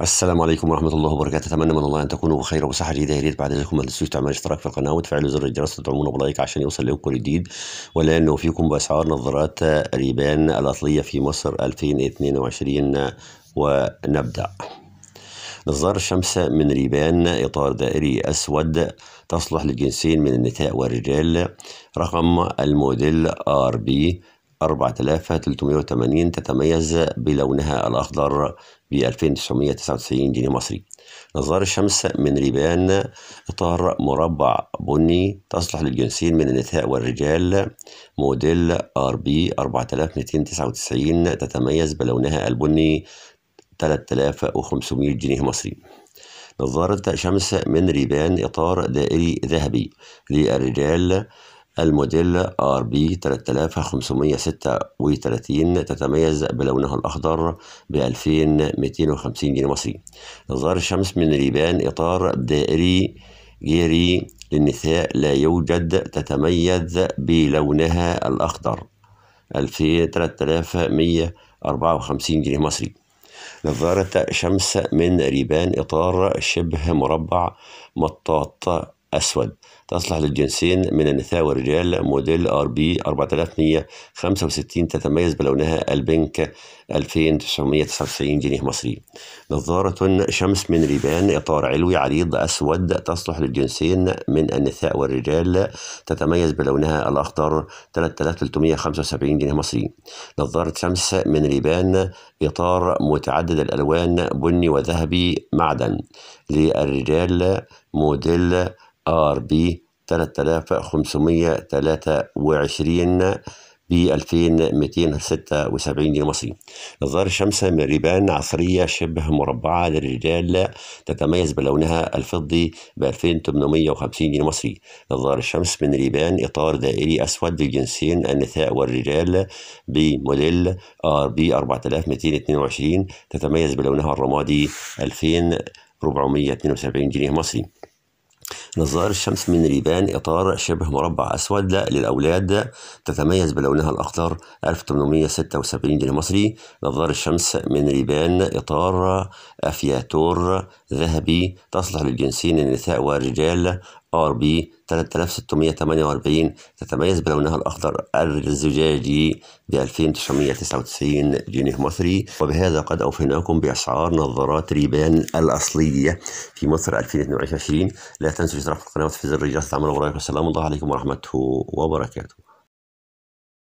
السلام عليكم ورحمة الله وبركاته. أتمنى من الله أن تكونوا بخير وصحة جيدة. يا ريت بعد ذلك ما تنسوش تعملوا اشتراك في القناة وتفعلوا زر الجرس وتدعمونا ب like عشان يوصل لكم كل جديد. ولا نوفيكم بأسعار نظارات ريبان الأصلية في مصر 2022 ونبدأ. نظارة الشمس من ريبان إطار دائري أسود تصلح للجنسين من النساء والرجال. رقم الموديل RB 4380 تتميز بلونها الأخضر ب 2999 جنيه مصري. نظارة الشمس من ريبان إطار مربع بني تصلح للجنسين من النساء والرجال موديل RB 4299 تتميز بلونها البني 3500 جنيه مصري. نظارة شمس من ريبان إطار دائري ذهبي للرجال الموديل RB 3536 تتميز بلونها الأخضر ب 2250 جنيه مصري. نظارة الشمس من ريبان إطار دائري جيري للنساء لا يوجد تتميز بلونها الأخضر 3154 جنيه مصري. نظارة شمس من ريبان إطار شبه مربع مطاط أسود. تصلح للجنسين من النساء والرجال موديل RB 4165 تتميز بلونها ال pink 2999 جنيه مصري. نظارة شمس من ريبان إطار علوي عريض أسود تصلح للجنسين من النساء والرجال تتميز بلونها الأخضر 3375 جنيه مصري. نظارة شمس من ريبان إطار متعدد الألوان بني وذهبي معدن للرجال موديل RB 3523 ب 2276 جنيه مصري نظارة الشمس من ريبان عصرية شبه مربعة للرجال تتميز بلونها الفضي ب 2850 جنيه مصري نظارة الشمس من ريبان إطار دائري أسود للجنسين النساء والرجال بموديل RB 4222 تتميز بلونها الرمادي 2472 جنيه مصري نظارة الشمس من ريبان إطار شبه مربع أسود للأولاد تتميز بلونها الأخضر 1876 جنيه مصري. نظارة الشمس من ريبان إطار aviator ذهبي تصلح للجنسين النساء والرجال RB 3648 تتميز بلونها الأخضر الزجاجي ب 2999 جنيه مصري. وبهذا قد أوفيناكم بأسعار نظارات ريبان الأصلية في مصر 2022 لا تنسوا الاشتراك في القناة وتفعيل زر الجرس تعملوا ورايك والسلام الله عليكم ورحمة وبركاته.